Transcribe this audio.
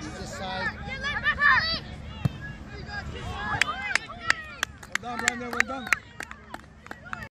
This side. Well done, Brandon. Well done.